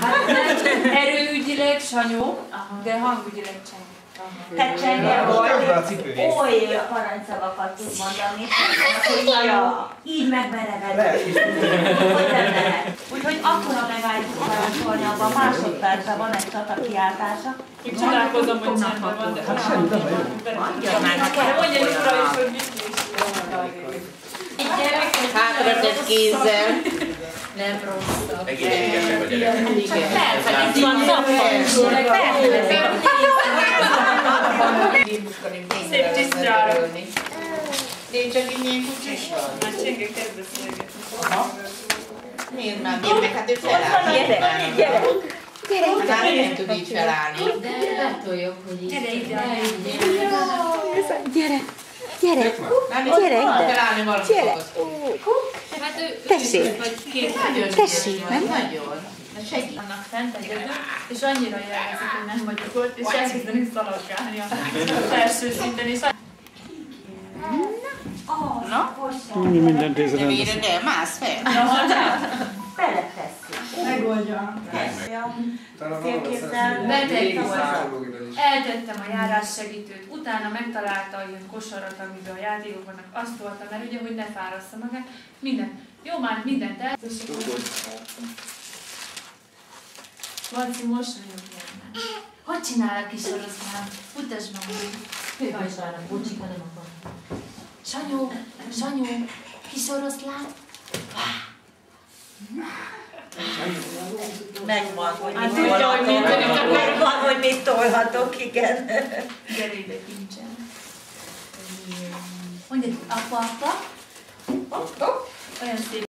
Hát nem erőügyileg Sanyó, de hangügyileg Cseng. Te csenge cipőrész. oly parancsszavakat tud mondani, hogy ja, így megmerevedünk. Hogy nem lehet. Úgyhogy akkora megálljuk parancsolni, abban másodpercben van egy csata kiáltása. Még csodálkozom, hogy csendben van, de Hát semmi, jó. Mondja meg, Mondja Nyitra is, hogy mit is. Egy gyerek, egy Hátratett kézzel. Nem rosszabb. Egészségesek a gyerekek. Igen. felfedezni van nappal. Szép tisztjára. Én csak így ilyen kicsis van. Hát Csenge kezd beszélgetni. Miért már miért? Hát ő feláll. Gyere, gyere. Hát nem tud így felállni. De betoljuk, hogy így. Gyere. Gyere, gyere, ide. Gyere. Hát ő Tessék. Tessék, nem? Nagyon. Segít. vannak fent egyedül, és annyira jelzik, hogy nem vagyok ott, és elkezdenek szaladgálni a felső szinten, és Na? Mi mindent De észre mire de mász fel? Beletesszük. megoldja. Félkézzel. Betettem, eltettem a járás segítőt, utána megtalálta a ilyen kosarat, amiben a játékok vannak, azt toltam el, ugye, hogy ne fárassza magát, minden. Jó, már mindent el. Laci, mosolyog benne. Hogy csinál a kis oroszlán? Mutasd meg. Hajsára, bocsika nem akar. Sanyó, Sanyó, kis oroszlán. Megvan, hogy Hát mit tudja, hogy mit. Megvan, hogy mit tolhatok, igen. Gyere ide, kincsen. Mondja, apa, apa. Olyan szép